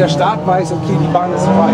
der Start weiß, okay, die Bahn ist frei.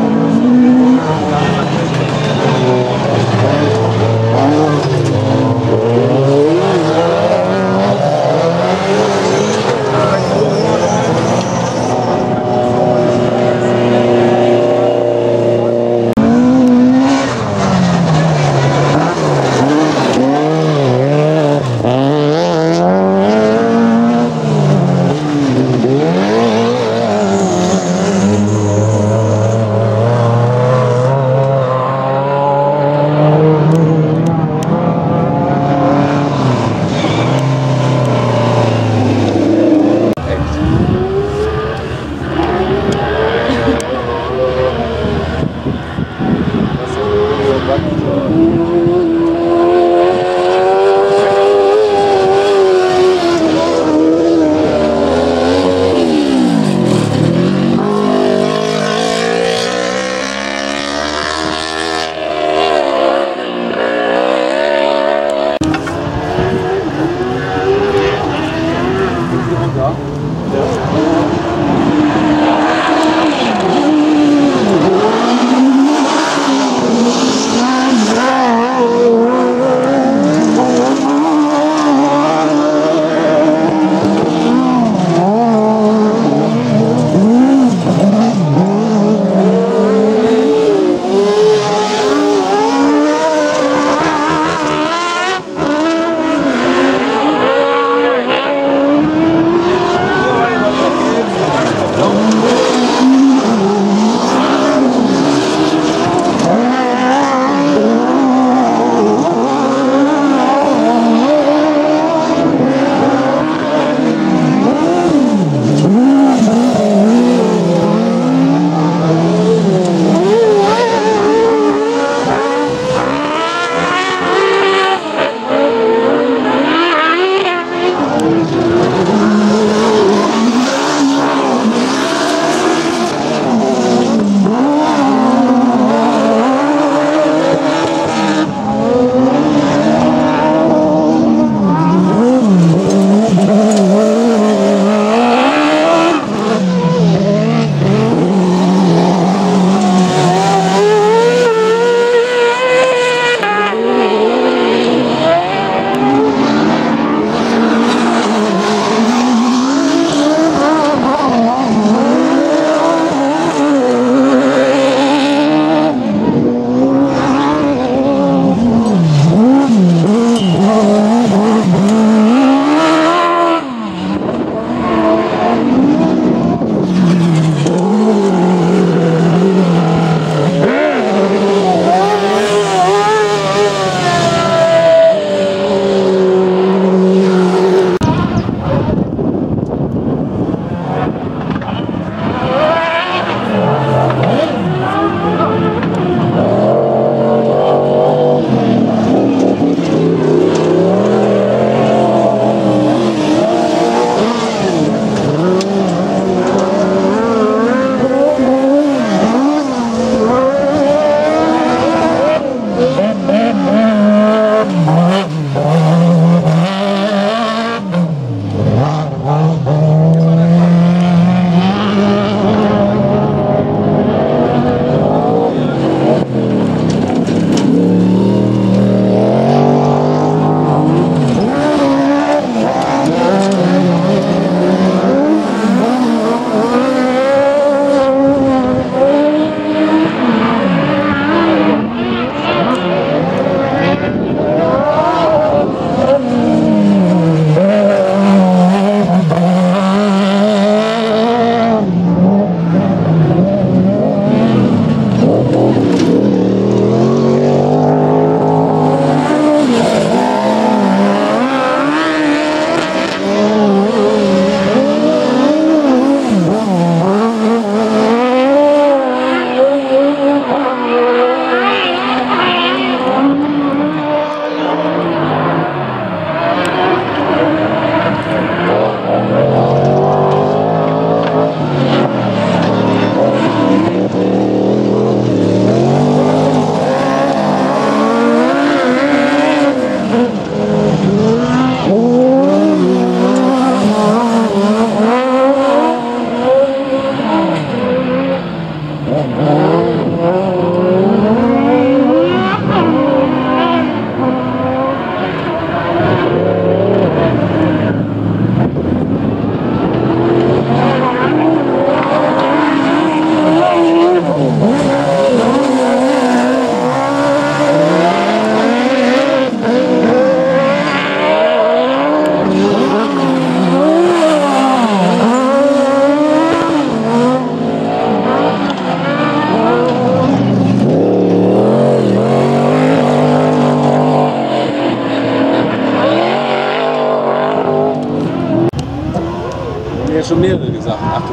Schon mehrere gesagt. Achtung